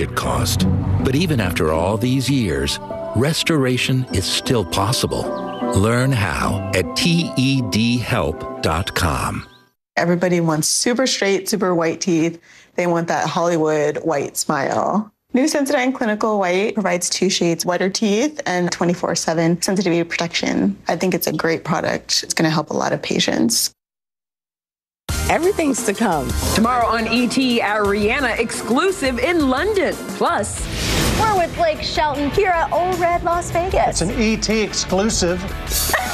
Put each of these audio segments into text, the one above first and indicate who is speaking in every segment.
Speaker 1: it cost. But even after all these years, restoration is still possible. Learn how at TEDhelp.com.
Speaker 2: Everybody wants super straight, super white teeth. They want that Hollywood white smile. New Sensodyne Clinical White provides two shades whiter teeth and 24 7 sensitivity protection. I think it's a great product. It's going to help a lot of patients.
Speaker 3: Everything's to come.
Speaker 4: Tomorrow on ET, our Rihanna exclusive in London. Plus,
Speaker 5: we're with Blake Shelton here at Ole Red Las Vegas.
Speaker 6: It's an ET exclusive.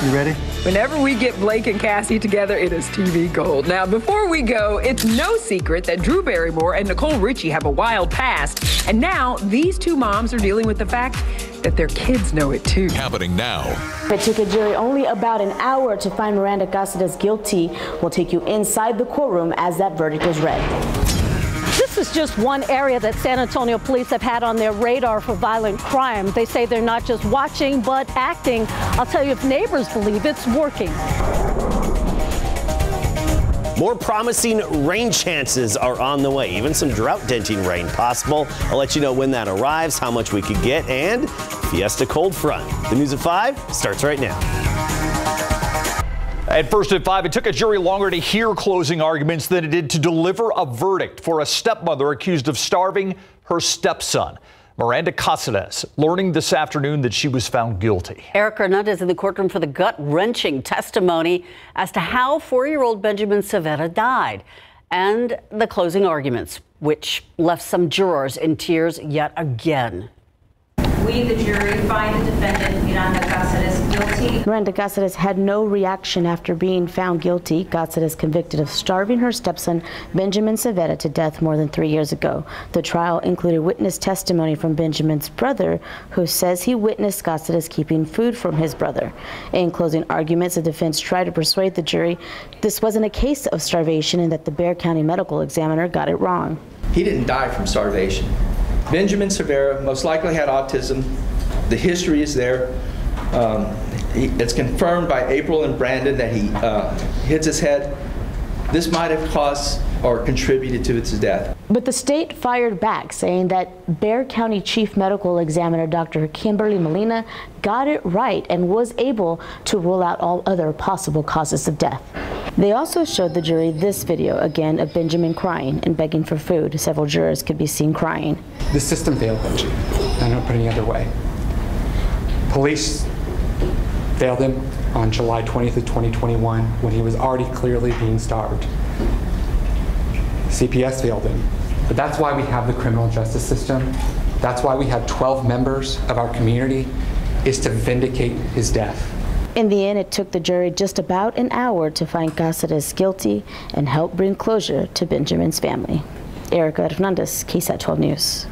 Speaker 6: You ready?
Speaker 4: Whenever we get Blake and Cassie together, it is TV gold. Now, before we go, it's no secret that Drew Barrymore and Nicole Richie have a wild past. And now these two moms are dealing with the fact that their kids know it too.
Speaker 7: Happening now.
Speaker 8: It took a jury only about an hour to find Miranda Cáceres guilty. We'll take you inside the courtroom as that verdict is read.
Speaker 9: This is just one area that San Antonio police have had on their radar for violent crime. They say they're not just watching, but acting. I'll tell you if neighbors believe it's working.
Speaker 10: More promising rain chances are on the way. Even some drought denting rain possible. I'll let you know when that arrives, how much we could get, and Fiesta cold front. The news at 5 starts right now.
Speaker 11: At first at 5, it took a jury longer to hear closing arguments than it did to deliver a verdict for a stepmother accused of starving her stepson. Miranda Cáceres learning this afternoon that she was found guilty.
Speaker 12: Erica Hernandez in the courtroom for the gut wrenching testimony as to how four year old Benjamin Cervera died and the closing arguments, which left some jurors in tears yet again.
Speaker 13: We, the jury, find the defendant, Miranda Cáceres, guilty.
Speaker 8: Miranda Cáceres had no reaction after being found guilty. Cáceres convicted of starving her stepson, Benjamin Cervera, to death more than three years ago. The trial included witness testimony from Benjamin's brother, who says he witnessed Cáceres keeping food from his brother. In closing arguments, the defense tried to persuade the jury this wasn't a case of starvation and that the Bexar County medical examiner got it wrong.
Speaker 14: He didn't die from starvation. Benjamin Cervera most likely had autism. The history is there. Um, he, it's confirmed by April and Brandon that he uh, hits his head. This might have caused or contributed to its death.
Speaker 8: But the state fired back, saying that Bexar County Chief Medical Examiner Dr. Kimberly Molina got it right and was able to rule out all other possible causes of death. They also showed the jury this video again of Benjamin crying and begging for food. Several jurors could be seen crying.
Speaker 15: The system failed Benji. I don't put any other way. Police failed him on July 20th of 2021 when he was already clearly being starved. CPS failed him. But that's why we have the criminal justice system. That's why we have 12 members of our community is to vindicate his death.
Speaker 8: In the end, it took the jury just about an hour to find Cáceres guilty and help bring closure to Benjamin's family. Erica Hernandez, KSAT 12 News.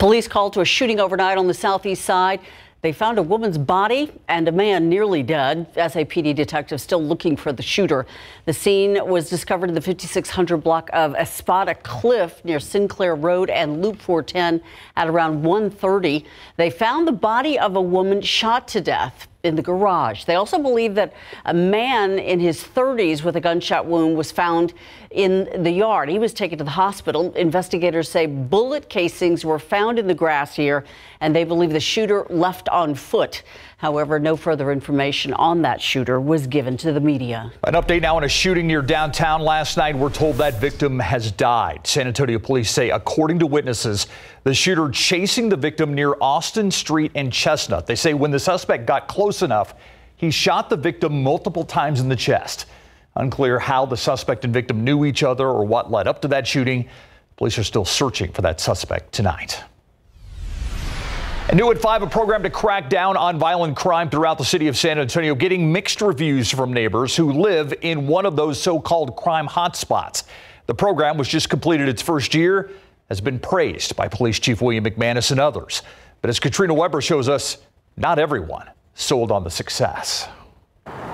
Speaker 12: Police called to a shooting overnight on the southeast side. They found a woman's body and a man nearly dead. SAPD detectives still looking for the shooter. The scene was discovered in the 5600 block of Espada Cliff near Sinclair Road and Loop 410 at around 1:30. They found the body of a woman shot to death in the garage. They also believe that a man in his 30s with a gunshot wound was found in the yard. He was taken to the hospital. Investigators say bullet casings were found in the grass here, and they believe the shooter left on foot. However, no further information on that shooter was given to the media.
Speaker 11: An update now on a shooting near downtown last night. We're told that victim has died. San Antonio police say, according to witnesses, the shooter chasing the victim near Austin Street and Chestnut. They say when the suspect got close enough, he shot the victim multiple times in the chest. Unclear how the suspect and victim knew each other or what led up to that shooting. Police are still searching for that suspect tonight. And new at 5, a program to crack down on violent crime throughout the city of San Antonio, getting mixed reviews from neighbors who live in one of those so called crime hotspots. The program, which just completed its first year, has been praised by Police Chief William McManus and others. But as Katrina Weber shows us, not everyone sold on the success.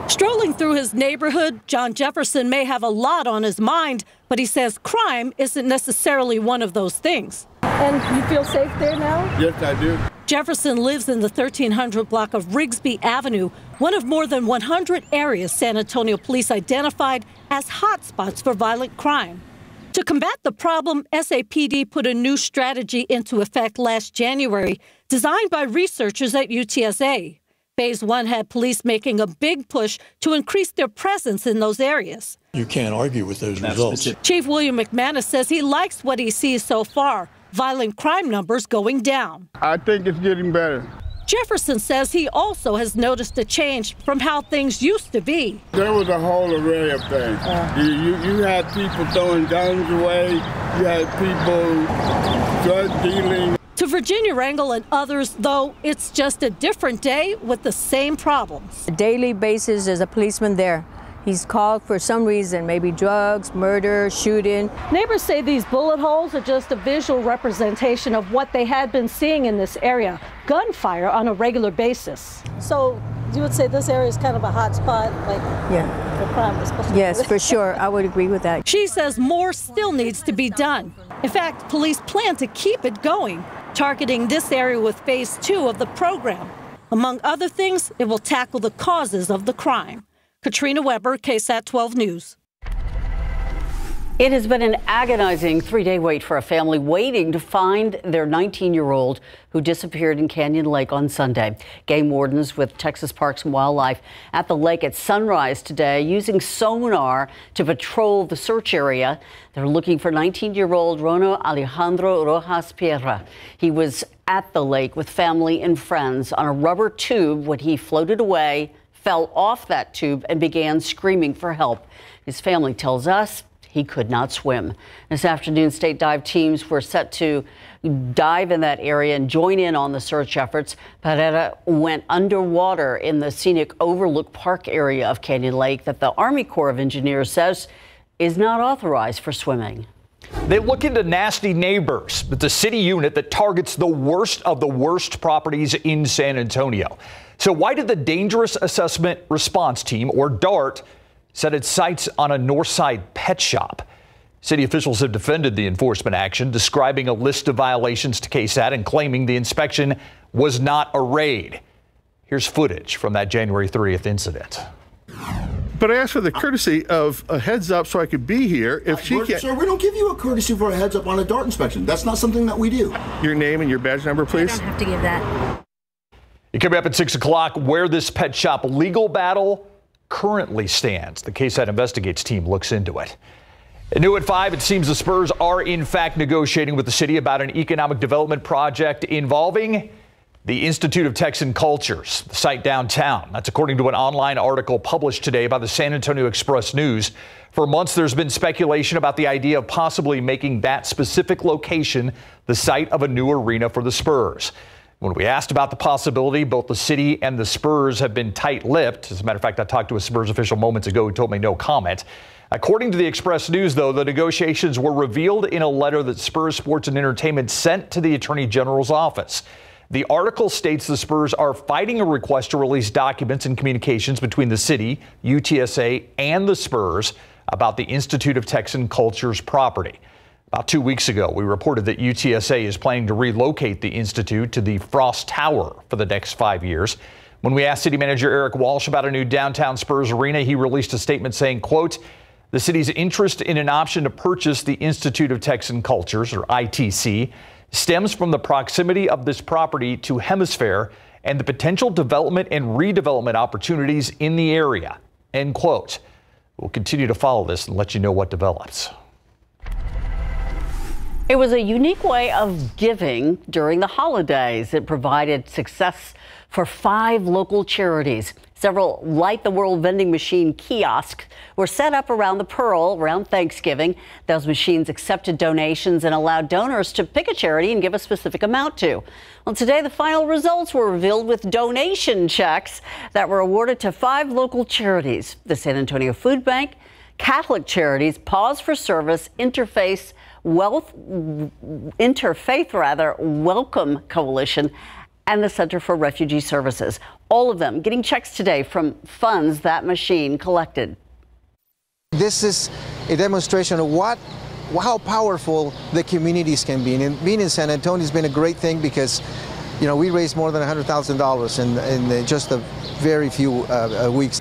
Speaker 9: Strolling through his neighborhood, John Jefferson may have a lot on his mind, but he says crime isn't necessarily one of those things. And you feel safe there now?
Speaker 16: Yes, I do.
Speaker 9: Jefferson lives in the 1300 block of Rigsby Avenue, one of more than 100 areas San Antonio police identified as hotspots for violent crime. To combat the problem, SAPD put a new strategy into effect last January, designed by researchers at UTSA. Phase one had police making a big push to increase their presence in those areas.
Speaker 3: You can't argue with those results.
Speaker 9: Chief William McManus says he likes what he sees so far violent crime numbers going down.
Speaker 7: I think it's getting better.
Speaker 9: Jefferson says he also has noticed a change from how things used to be.
Speaker 7: There was a whole array of things. Uh, you, you, you, had people throwing guns away, you had people drug dealing.
Speaker 9: To Virginia Rangel and others, though, it's just a different day with the same problems.
Speaker 16: A daily basis, there's a policeman there. He's called for some reason, maybe drugs, murder, shooting.
Speaker 9: Neighbors say these bullet holes are just a visual representation of what they had been seeing in this area gunfire on a regular basis. So you would say this area is kind of a hot spot, like
Speaker 16: yeah.
Speaker 9: for crime,
Speaker 16: Yes, for sure. I would agree with that.
Speaker 9: She says more still needs to be done. In fact, police plan to keep it going, targeting this area with phase two of the program. Among other things, it will tackle the causes of the crime. Katrina Weber, KSAT 12 News.
Speaker 12: It has been an agonizing three day wait for a family waiting to find their 19 year old who disappeared in Canyon Lake on Sunday. Game wardens with Texas Parks and Wildlife at the lake at sunrise today using sonar to patrol the search area. They're looking for 19 year old Rono Alejandro Rojas Pierra. He was at the lake with family and friends on a rubber tube when he floated away, fell off that tube, and began screaming for help. His family tells us he could not swim. This afternoon, state dive teams were set to dive in that area and join in on the search efforts. Pereira went underwater in the scenic Overlook Park area of Canyon Lake that the Army Corps of Engineers says is not authorized for swimming.
Speaker 11: They look into nasty neighbors, but the city unit that targets the worst of the worst properties in San Antonio. So, why did the Dangerous Assessment Response Team, or DART, set its sights on a Northside pet shop. City officials have defended the enforcement action, describing a list of violations to KSAT and claiming the inspection was not a raid. Here's footage from that January 30th incident.
Speaker 17: But I asked for the courtesy of a heads up so I could be here. If she
Speaker 18: can't, sir, we don't give you a courtesy for a heads up on a dart inspection. That's not something that we do.
Speaker 17: Your name and your badge number, please. I
Speaker 5: don't have to give that.
Speaker 11: It Coming up at six o'clock, where this pet shop legal battle currently stands. The case KSAT Investigates team looks into it. New at 5, it seems the Spurs are in fact negotiating with the city about an economic development project involving the Institute of Texan Cultures, the site downtown. That's according to an online article published today by the San Antonio Express News. For months, there's been speculation about the idea of possibly making that specific location the site of a new arena for the Spurs. When we asked about the possibility, both the city and the Spurs have been tight lipped. As a matter of fact, I talked to a Spurs official moments ago who told me no comment. According to the Express News, though, the negotiations were revealed in a letter that Spurs Sports and Entertainment sent to the Attorney General's office. The article states the Spurs are fighting a request to release documents and communications between the city, UTSA, and the Spurs about the Institute of Texan Culture's property. About two weeks ago, we reported that UTSA is planning to relocate the Institute to the Frost Tower for the next five years. When we asked City Manager Erik Walsh about a new downtown Spurs arena, he released a statement saying, quote, the city's interest in an option to purchase the Institute of Texan Cultures, or ITC, stems from the proximity of this property to Hemisfair and the potential development and redevelopment opportunities in the area, end quote. We'll continue to follow this and let you know what develops.
Speaker 12: It was a unique way of giving during the holidays. It provided success for five local charities. Several Light the World vending machine kiosks were set up around the Pearl around Thanksgiving. Those machines accepted donations and allowed donors to pick a charity and give a specific amount to. Well, today the final results were revealed with donation checks that were awarded to five local charities the San Antonio Food Bank, Catholic Charities, Pause for Service, Interface, Wealth Interfaith rather Welcome Coalition and the Center for Refugee Services. All of them getting checks today from funds that machine collected.
Speaker 19: This is a demonstration of what how powerful the communities can be. And being in San Antonio has been a great thing because you know, we raised more than $100,000 in, in just a very few uh, uh weeks.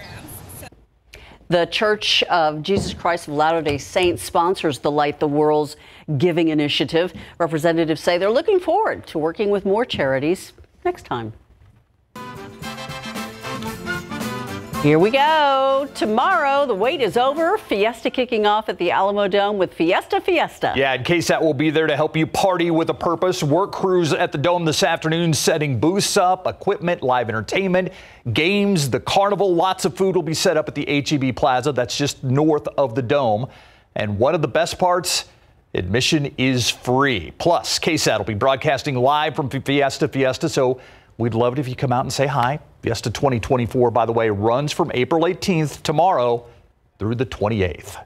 Speaker 12: The Church of Jesus Christ of Latter day Saints sponsors the Light the World's Giving Initiative. Representatives say they're looking forward to working with more charities next time. Here we go. Tomorrow, the wait is over. Fiesta kicking off at the Alamodome with Fiesta Fiesta.
Speaker 11: Yeah, and KSAT will be there to help you party with a purpose. Work crews at the Dome this afternoon setting booths up, equipment, live entertainment, games, the carnival. Lots of food will be set up at the HEB Plaza. That's just north of the Dome. And one of the best parts, admission is free. Plus, KSAT will be broadcasting live from Fiesta Fiesta, so we'd love it if you come out and say hi. Fiesta 2024, by the way, runs from April 18th tomorrow through the 28th.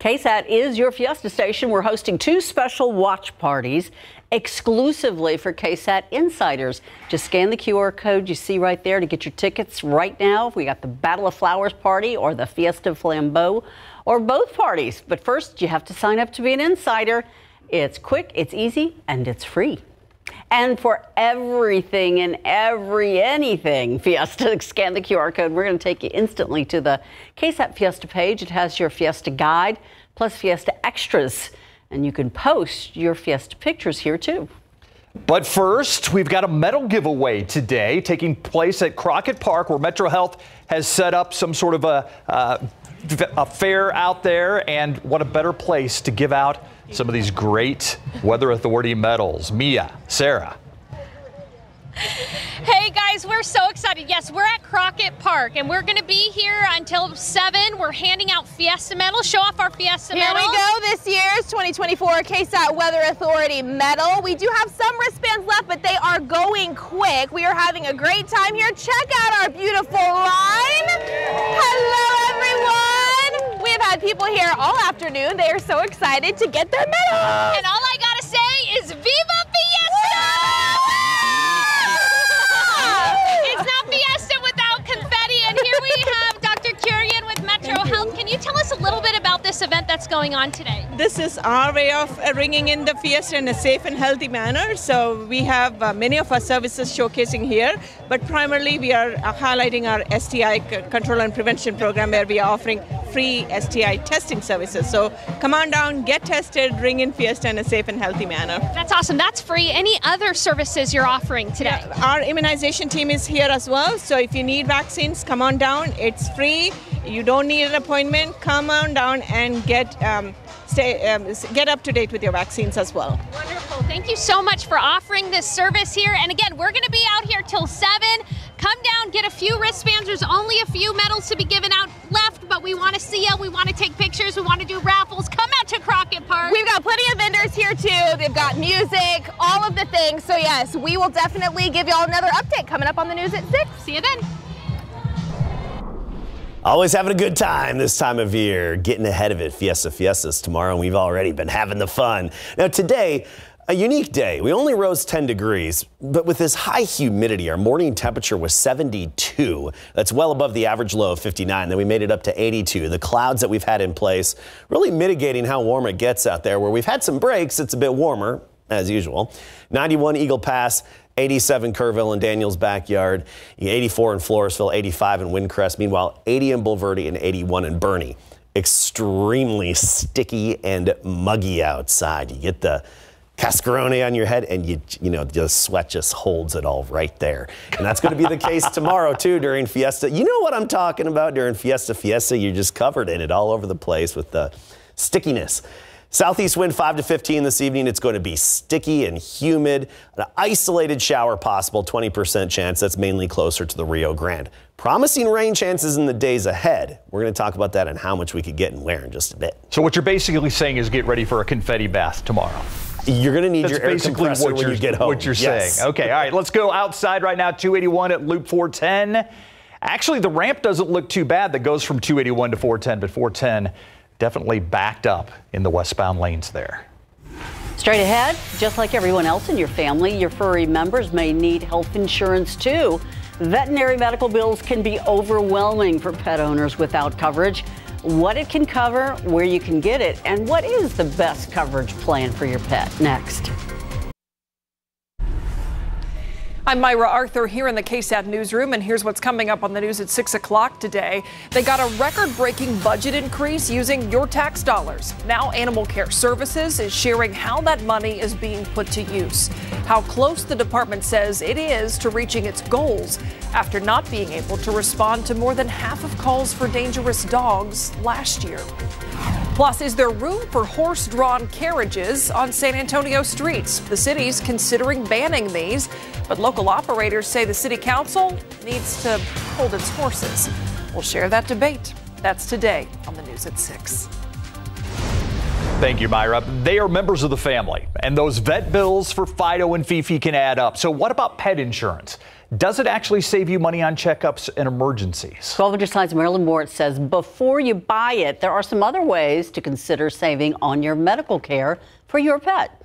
Speaker 12: KSAT is your Fiesta station. We're hosting two special watch parties exclusively for KSAT insiders. Just scan the QR code you see right there to get your tickets right now. We got the Battle of Flowers party or the Fiesta Flambeau or both parties. But first, you have to sign up to be an insider. It's quick, it's easy, and it's free. And for everything and every anything Fiesta, scan the QR code. We're going to take you instantly to the KSAT Fiesta page. It has your Fiesta guide plus Fiesta extras. And you can post your Fiesta pictures here too.
Speaker 11: But first, we've got a medal giveaway today taking place at Crockett Park, where Metro Health has set up some sort of a, uh, a fair out there. And what a better place to give out some of these great Weather Authority medals. Mia, Sarah.
Speaker 20: Hey guys, we're so excited. Yes, we're at Crockett Park and we're going to be here until 7. We're handing out Fiesta medals. Show off our Fiesta
Speaker 21: Here
Speaker 20: medals.
Speaker 21: we go, this year's 2024 KSAT Weather Authority medal. We do have some wristbands left, but they are going quick. We are having a great time here. Check out our beautiful line. Hello, everyone. Have had people here all afternoon. They are so excited to get their medals.
Speaker 20: And all I got to say is Viva that's going on today?
Speaker 22: This is our way of ringing in the fiesta in a safe and healthy manner. So we have uh, many of our services showcasing here, but primarily we are uh, highlighting our STI control and prevention program where we are offering free STI testing services. So come on down, get tested, ring in fiesta in a safe and healthy manner.
Speaker 20: That's awesome. That's free. Any other services you're offering today?
Speaker 22: Our immunization team is here as well. So if you need vaccines, come on down. It's free. You don't need an appointment. Come on down and get um, stay um, get up to date with your vaccines as well.
Speaker 20: Wonderful. Thank you so much for offering this service here. And again, we're going to be out here till 7. Come down, get a few wristbands. There's only a few medals to be given out left, but we want to see you. We want to take pictures. We want to do raffles. Come out to Crockett Park.
Speaker 21: We've got plenty of vendors here too. They've got music, all of the things. So yes, we will definitely give y'all another update coming up on the news at 6.
Speaker 20: See you then.
Speaker 10: Always having a good time this time of year, getting ahead of it. Fiesta Fiestas tomorrow, and we've already been having the fun. Now, today, a unique day. We only rose 10 degrees, but with this high humidity, our morning temperature was 72. That's well above the average low of 59. Then we made it up to 82. The clouds that we've had in place really mitigating how warm it gets out there. Where we've had some breaks, it's a bit warmer, as usual. 91 Eagle Pass. 87 Kerrville and Daniels backyard, 84 in Floresville, 85 in Windcrest. Meanwhile, 80 in Bulverde and 81 in Boerne. Extremely sticky and muggy outside. You get the cascarone on your head and you you know the sweat just holds it all right there and that's going to be the case tomorrow too during fiesta you know what i'm talking about during fiesta fiesta you're just covered in it all over the place with the stickiness Southeast wind 5 to 15 this evening. It's going to be sticky and humid. An isolated shower possible, 20% chance. That's mainly closer to the Rio Grande. Promising rain chances in the days ahead. We're going to talk about that and how much we could get and where in just a bit.
Speaker 11: So what you're basically saying is get ready for a confetti bath tomorrow.
Speaker 10: You're going to need
Speaker 11: That's
Speaker 10: your air
Speaker 11: basically
Speaker 10: compressor
Speaker 11: what
Speaker 10: when
Speaker 11: you're,
Speaker 10: you get home.
Speaker 11: What you're
Speaker 10: Yes.
Speaker 11: saying. Okay, all right, let's go outside right now. 281 at Loop 410. Actually, the ramp doesn't look too bad that goes from 281 to 410, but 410 definitely backed up in the westbound lanes there.
Speaker 12: Straight ahead, just like everyone else in your family, your furry members may need health insurance too. Veterinary medical bills can be overwhelming for pet owners without coverage. What it can cover, where you can get it, and what is the best coverage plan for your pet. Next.
Speaker 23: I'm Myra Arthur here in the KSAT newsroom, and here's what's coming up on the news at 6 o'clock today. They got a record breaking budget increase using your tax dollars. Now, Animal Care Services is sharing how that money is being put to use, how close the department says it is to reaching its goals after not being able to respond to more than half of calls for dangerous dogs last year. Plus, is there room for horse drawn carriages on San Antonio streets? The city's considering banning these, but local operators say the city council needs to hold its horses. We'll share that debate. That's today on the news at 6.
Speaker 11: Thank you, Myra. They are members of the family, and those vet bills for Fido and Fifi can add up. So, what about pet insurance? Does it actually save you money on checkups and emergencies?
Speaker 12: 12 On Your Side's Marilyn Moritz says before you buy it, there are some other ways to consider saving on your medical care for your pet.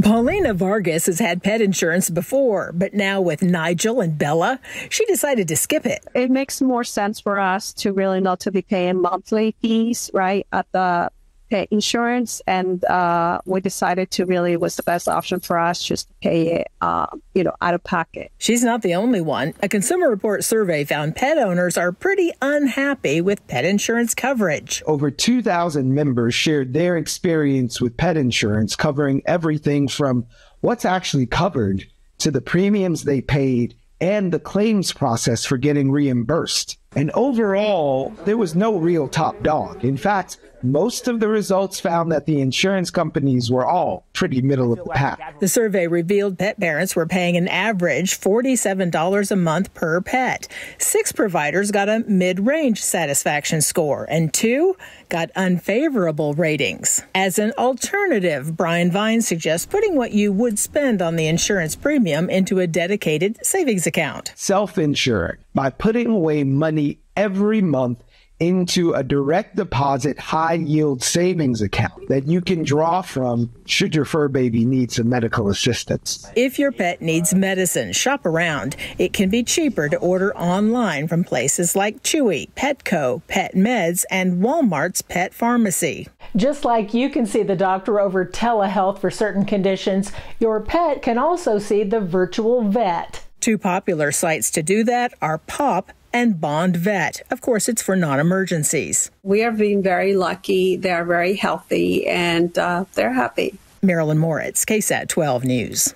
Speaker 24: Paulina Vargas has had pet insurance before, but now with Nigel and Bella, she decided to skip it.
Speaker 25: It makes more sense for us to really not to be paying monthly fees, right, at the pay insurance, and uh, we decided to really was the best option for us just to pay it, uh, you know, out of pocket.
Speaker 24: She's not the only one. A Consumer Report survey found pet owners are pretty unhappy with pet insurance coverage.
Speaker 26: Over 2,000 members shared their experience with pet insurance, covering everything from what's actually covered to the premiums they paid and the claims process for getting reimbursed. And overall, there was no real top dog. In fact, most of the results found that the insurance companies were all pretty middle of the pack.
Speaker 24: The survey revealed pet parents were paying an average $47 a month per pet. Six providers got a mid range satisfaction score, and two got unfavorable ratings. As an alternative, Brian Vine suggests putting what you would spend on the insurance premium into a dedicated savings account.
Speaker 26: Self insuring by putting away money every month into a direct deposit high yield savings account that you can draw from should your fur baby need some medical assistance.
Speaker 24: If your pet needs medicine, shop around. It can be cheaper to order online from places like Chewy, Petco, Pet Meds, and Walmart's Pet Pharmacy.
Speaker 27: Just like you can see the doctor over telehealth for certain conditions, your pet can also see the virtual vet.
Speaker 24: Two popular sites to do that are Pawp and Bond Vet. Of course, it's for non emergencies.
Speaker 25: We are being very lucky. They're very healthy and uh, they're happy.
Speaker 24: Marilyn Moritz, KSAT 12 News.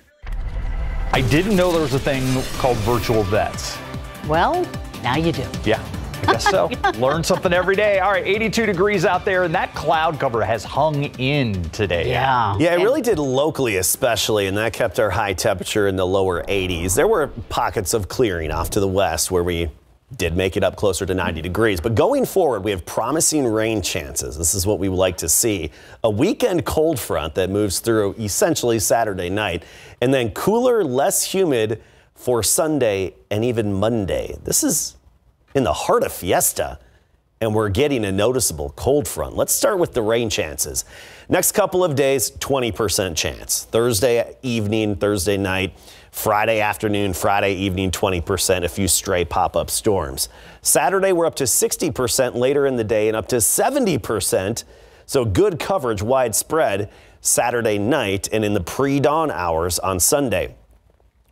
Speaker 11: I didn't know there was a thing called virtual vets.
Speaker 12: Well, now you do.
Speaker 11: Yeah. I guess so. Learn something every day. All right, 82 degrees out there, and that cloud cover has hung in today.
Speaker 12: Yeah.
Speaker 10: Yeah, it really did locally, especially, and that kept our high temperature in the lower 80s. There were pockets of clearing off to the west where we did make it up closer to 90 degrees. But going forward, we have promising rain chances. This is what we would like to see. A weekend cold front that moves through essentially Saturday night, and then cooler, less humid for Sunday and even Monday. This is in the heart of Fiesta, and we're getting a noticeable cold front. Let's start with the rain chances. Next couple of days, 20% chance. Thursday evening, Thursday night. Friday afternoon, Friday evening, 20%, a few stray pop up storms. Saturday, we're up to 60% later in the day and up to 70%. So good coverage widespread Saturday night and in the pre dawn hours on Sunday.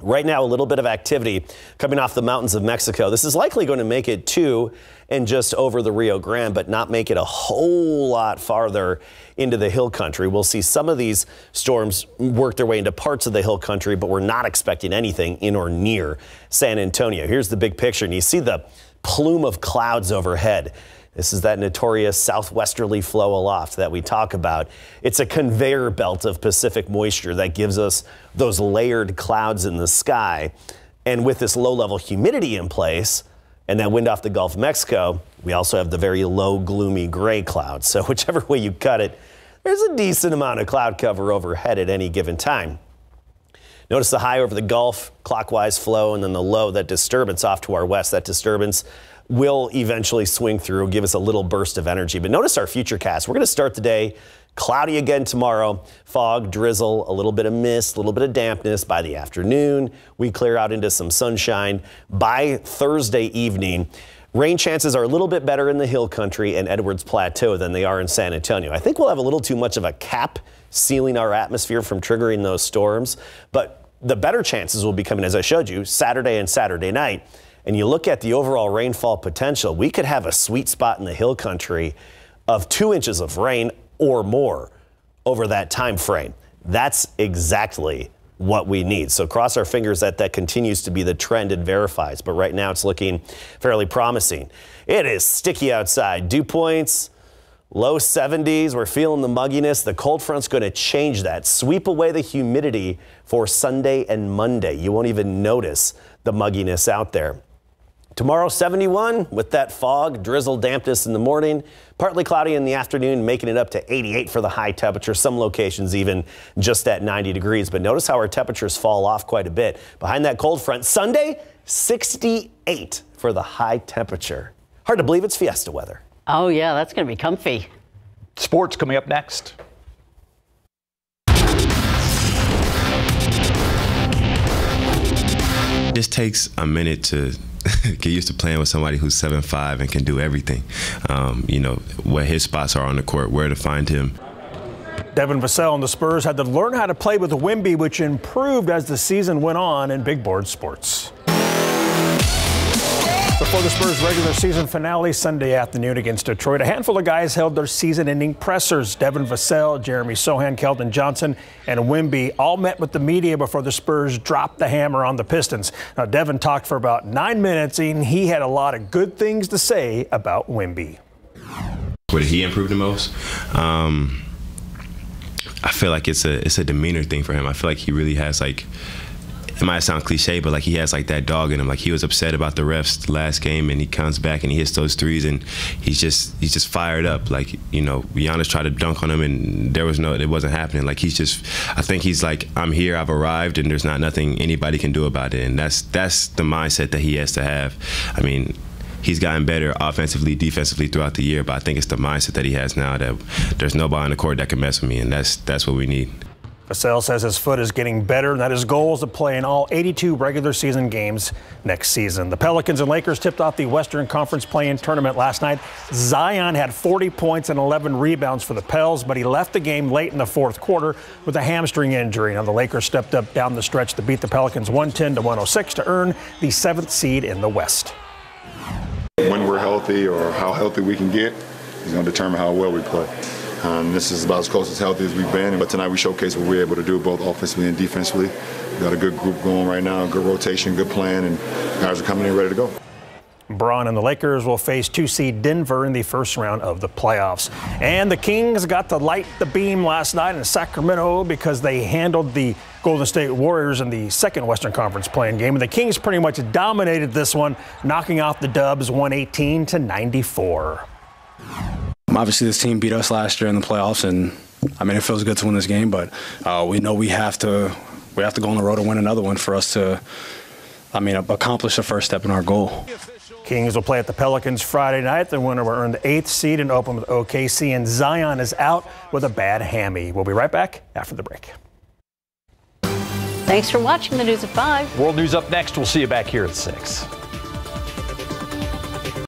Speaker 10: Right now, a little bit of activity coming off the mountains of Mexico. This is likely going to make it to and just over the Rio Grande, but not make it a whole lot farther into the hill country. We'll see some of these storms work their way into parts of the hill country, but we're not expecting anything in or near San Antonio. Here's the big picture, and you see the plume of clouds overhead. This is that notorious southwesterly flow aloft that we talk about. It's a conveyor belt of Pacific moisture that gives us those layered clouds in the sky. And with this low level humidity in place and that wind off the Gulf of Mexico, we also have the very low, gloomy gray clouds. So, whichever way you cut it, there's a decent amount of cloud cover overhead at any given time. Notice the high over the Gulf, clockwise flow, and then the low, that disturbance off to our west. That disturbance will eventually swing through, give us a little burst of energy. But notice our future cast. We're going to start the day cloudy again tomorrow. Fog, drizzle, a little bit of mist, a little bit of dampness. By the afternoon, we clear out into some sunshine. By Thursday evening, Rain chances are a little bit better in the hill country and Edwards Plateau than they are in San Antonio. I think we'll have a little too much of a cap sealing our atmosphere from triggering those storms, but the better chances will be coming, as I showed you, Saturday and Saturday night. And you look at the overall rainfall potential, we could have a sweet spot in the hill country of two inches of rain or more over that time frame. That's exactly what we need. So cross our fingers that that continues to be the trend and verifies. But right now it's looking fairly promising. It is sticky outside. Dew points, low 70s. We're feeling the mugginess. The cold front's going to change that. Sweep away the humidity for Sunday and Monday. You won't even notice the mugginess out there. Tomorrow, 71 with that fog, drizzle, dampness in the morning. Partly cloudy in the afternoon, making it up to 88 for the high temperature. Some locations even just at 90 degrees. But notice how our temperatures fall off quite a bit. Behind that cold front, Sunday, 68 for the high temperature. Hard to believe it's fiesta weather.
Speaker 12: Oh, yeah, that's going to be comfy.
Speaker 11: Sports coming up next.
Speaker 28: This takes a minute to get used to playing with somebody who's seven five and can do everything. Um, you know where his spots are on the court, where to find him.
Speaker 29: Devin Vassell and the Spurs had to learn how to play with Wemby, which improved as the season went on in big board sports. Before the Spurs' regular season finale Sunday afternoon against Detroit, a handful of guys held their season-ending pressers. Devin Vassell, Jeremy Sochan, Keldon Johnson, and Wemby all met with the media before the Spurs dropped the hammer on the Pistons. Now, Devin talked for about nine minutes, and he had a lot of good things to say about Wemby.
Speaker 28: What did he improve the most? Um, I feel like it's a it's a demeanor thing for him. I feel like he really has like it might sound cliche, but like he has like that dog in him. Like he was upset about the refs last game, and he comes back and he hits those threes, and he's just he's just fired up. Like you know, Giannis tried to dunk on him, and there was no, it wasn't happening. Like he's just, I think he's like, I'm here, I've arrived, and there's not nothing anybody can do about it, and that's that's the mindset that he has to have. I mean, he's gotten better offensively, defensively throughout the year. But I think it's the mindset that he has now that there's nobody on the court that can mess with me, and that's that's what we need.
Speaker 29: Vassell says his foot is getting better and that his goal is to play in all 82 regular season games next season. The Pelicans and Lakers tipped off the Western Conference play-in tournament last night. Zion had 40 points and 11 rebounds for the Pels, but he left the game late in the fourth quarter with a hamstring injury. Now the Lakers stepped up down the stretch to beat the Pelicans 110 to 106 to earn the seventh seed in the West.
Speaker 30: When we're healthy or how healthy we can get is going to determine how well we play. Um, this is about as close as healthy as we've been, but tonight we showcased what we are able to do both offensively and defensively. We've got a good group going right now, good rotation, good plan, and guys are coming in ready to go.
Speaker 29: Bron and the Lakers will face two seed Denver in the first round of the playoffs. And the Kings got to light the beam last night in Sacramento because they handled the Golden State Warriors in the second Western Conference play-in game. And the Kings pretty much dominated this one, knocking off the Dubs 118 to 94.
Speaker 31: Obviously, this team beat us last year in the playoffs, and I mean, it feels good to win this game, but uh, we know we have to we have to go on the road and win another one for us to, I mean, accomplish the first step in our goal.
Speaker 29: Kings will play at the Pelicans Friday night. The winner will earn the eighth seed and open with OKC. And Zion is out with a bad hammy. We'll be right back after the break.
Speaker 12: Thanks for watching the News at 5.
Speaker 11: World News up next. We'll see you back here at 6.